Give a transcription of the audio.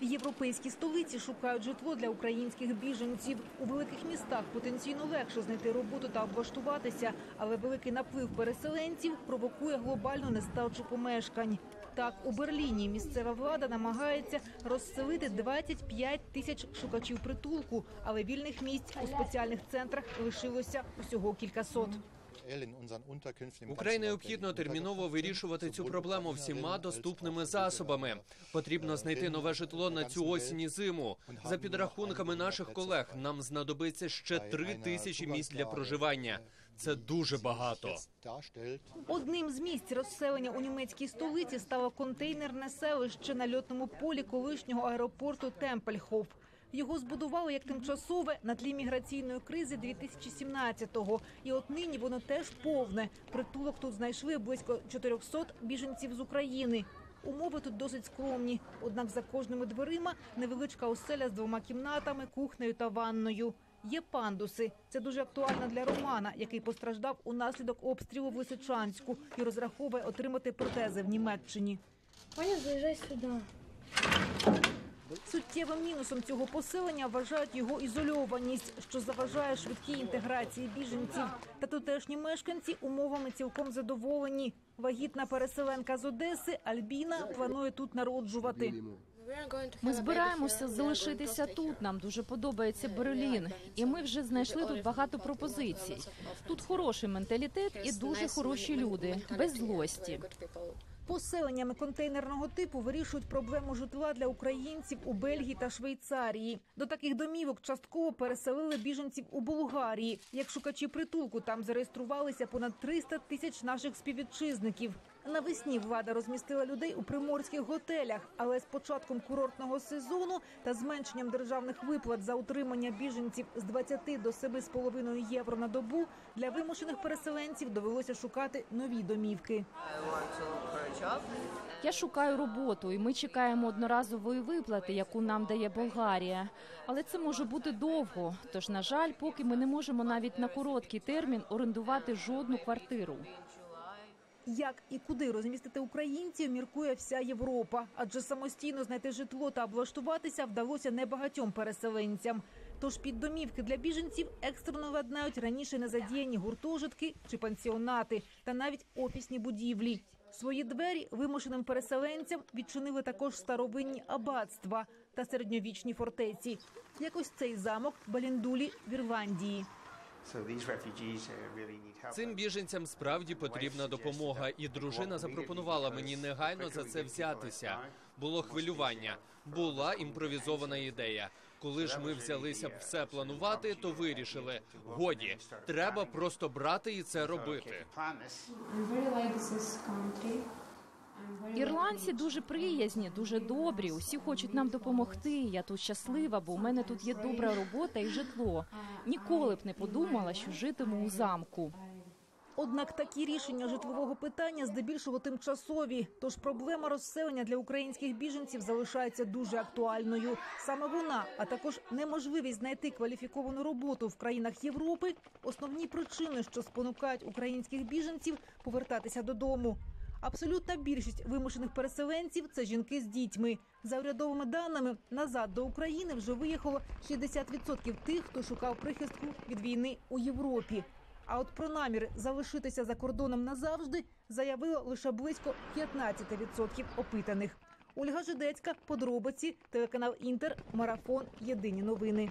В європейській столиці шукають житло для українських біженців. У великих містах потенційно легше знайти роботу та облаштуватися, але великий наплив переселенців провокує глобальну нестачу помешкань. Так, у Берліні місцева влада намагається розселити 25 тисяч шукачів притулку, але вільних місць у спеціальних центрах лишилося усього кількасот. Украй необхідно терміново вирішувати цю проблему всіма доступними засобами. Потрібно знайти нове житло на цю осінь і зиму. За підрахунками наших колег, нам знадобиться ще три тисячі місць для проживання. Це дуже багато. Одним з місць розселення у німецькій столиці стало контейнерне селище на льотному полі колишнього аеропорту Темпельхоф. Його збудували як тимчасове на тлі міграційної кризи 2017-го. І от нині воно теж повне. Притулок тут знайшли близько 400 біженців з України. Умови тут досить скромні. Однак за кожними дверима невеличка оселя з двома кімнатами, кухнею та ванною. Є пандуси. Це дуже актуально для Романа, який постраждав унаслідок обстрілу в Лисичанську і розраховує отримати протези в Німеччині. Ваня, заїжджай сюди. Суттєвим мінусом цього поселення вважають його ізольованість, що заважає швидкій інтеграції біженців. Та тутешні мешканці умовами цілком задоволені. Вагітна переселенка з Одеси Альбіна планує тут народжувати. Ми збираємося залишитися тут. Нам дуже подобається Берлін, і ми вже знайшли тут багато пропозицій. Тут хороший менталітет і дуже хороші люди, без злості. Поселеннями контейнерного типу вирішують проблему житла для українців у Бельгії та Швейцарії. До таких домівок частково переселили біженців у Болгарії. Як шукачі притулку там зареєструвалися понад 300 тисяч наших співвітчизників. Навесні влада розмістила людей у приморських готелях, але з початком курортного сезону та зменшенням державних виплат за утримання біженців з 20 до 7,5 євро на добу для вимушених переселенців довелося шукати нові домівки. Я шукаю роботу, і ми чекаємо одноразової виплати, яку нам дає Болгарія. Але це може бути довго. Тож, на жаль, поки ми не можемо навіть на короткий термін орендувати жодну квартиру. Як і куди розмістити українців, міркує вся Європа, адже самостійно знайти житло та облаштуватися вдалося небагатьом переселенцям. Тож під домівки для біженців екстрено ладнають раніше незадіяні гуртожитки чи пансіонати, та навіть офісні будівлі. Свої двері вимушеним переселенцям відчинили також старовинні аббатства та середньовічні фортеці. Якось цей замок Баліндулі в Ірландії. Цим біженцям справді потрібна допомога, і дружина запропонувала мені негайно за це взятися. Було хвилювання, була імпровізована ідея. Коли ж ми взялися б все планувати, то вирішили: годі, треба просто брати і це робити. Ірландці дуже приязні, дуже добрі. Усі хочуть нам допомогти. Я тут щаслива, бо у мене тут є добра робота і житло. Ніколи б не подумала, що житиму у замку. Однак такі рішення житлового питання здебільшого тимчасові. Тож проблема розселення для українських біженців залишається дуже актуальною. Саме вона, а також неможливість знайти кваліфіковану роботу в країнах Європи основні причини, що спонукають українських біженців повертатися додому. Абсолютна більшість вимушених переселенців це жінки з дітьми. За урядовими даними, назад до України вже виїхало 60% тих, хто шукав прихистку від війни у Європі. А от про наміри залишитися за кордоном назавжди заявило лише близько 15% опитаних. Ольга Жидецька, подробиці, телеканал Інтер, марафон. Єдині новини.